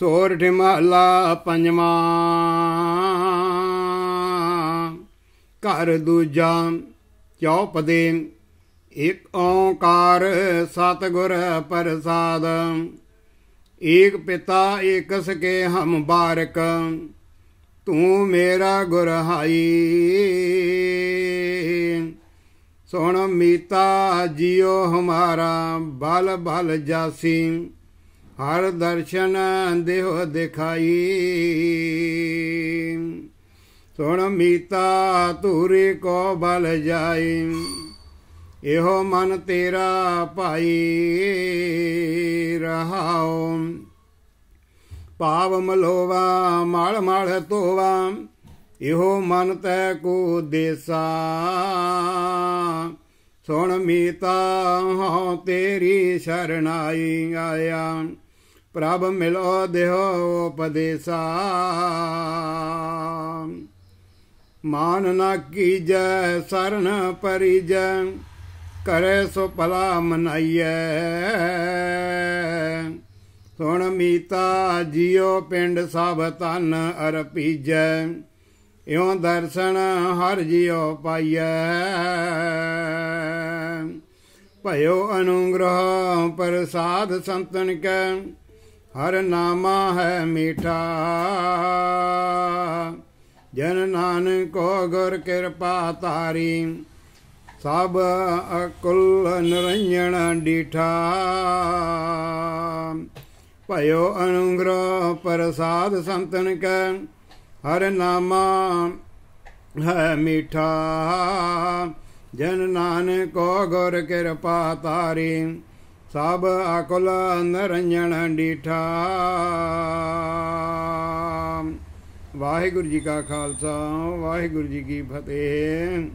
ਸੋਰਠ ਮਹਲਾ ਪੰਜਵਾਂ। ਘਰ ਦੂਜਾ ਚੌਪਦੇ, ਇਕ ਓੰਕਾਰ ਸਤਿਗੁਰ ਪ੍ਰਸਾਦ। ਏਕ ਪਿਤਾ, ਏਕ ਸਕੇ ਹਮ ਬਾਰਕ, ਤੂੰ ਮੇਰਾ ਗੁਰ ਹਾਈ। ਸੁਣ ਮੀਤਾ, ਜਿਉ ਹਮਾਰਾ ਬਲ ਬਲ ਜਾਸੀ। ਹਰ ਦਰਸ਼ਨ ਦੇਹ ਦਿਖਾਈ। ਸੁਣ ਮੀਤਾ ਧੂਰੀ ਕੋ ਬਲ ਜਾਈ, ਇਹੋ ਮਨ ਤੇਰਾ ਭਾਈ ਰਹਾਉ। ਭਾਵ ਮਲੋਵਾ, ਮਲ ਮਲ ਤੋਵਾ ਇਹੋ ਮਨ ਤੈ ਕੋ ਦੇਸਾ। ਸੁਣ ਮੀਤਾ ਹਾਂ ਤੇਰੀ ਸ਼ਰਨਾਈ ਆਇਆ। ਪ੍ਰਭ ਮਿਲੋ ਦੇਹੋ ਉਪਦੇਸਾ। ਮਾਨ ਨਾ ਕੀਜੈ, ਸਰਨ ਪਰਿਜੈ, ਕਰੇ ਸੋ ਭਲਾ ਮਨਾਈਐ। ਸੁਣ ਮੀਤਾ, ਜਿਉ ਪਿੰਡ ਸਭ ਤਨ ਅਰਪੀਜੈ, ਇਉ ਦਰਸ਼ਨ ਹਰ ਜਿਉ ਪਾਈਐ। ਭਇਓ ਅਨੁਗ੍ਰਹ, ਪ੍ਰਸਾਦ ਸੰਤਨ ਕੈ ਹਰ ਨਾਮਾ ਹੈ ਮੀਠਾ। ਜਨ ਨਾਨਕੋ ਗੁਰ ਕਿਰਪਾ ਤਾਰੀ ਸਭ ਅਕੁਲ ਨਰੰਜਣ ਡੀਠਾ। ਭਇਓ ਅਨੁਗ੍ਰਹ ਪ੍ਰਸਾਦ ਸੰਤਨ ਕੈ, ਹਰ ਨਾਮਾ ਹੈ ਮੀਠਾ। ਜਨ ਨਾਨਕੋ ਗੁਰ ਕਿਰਪਾ ਤਾਰੀ ਸਭ ਅਕੁਲ ਨਰੰਜਣ ਡੀਠਾ। ਵਾਹਿਗੁਰੂ ਜੀ ਕਾ ਖਾਲਸਾ ਵਾਹਿਗੁਰੂ ਜੀ ਕੀ ਫਤਿਹ।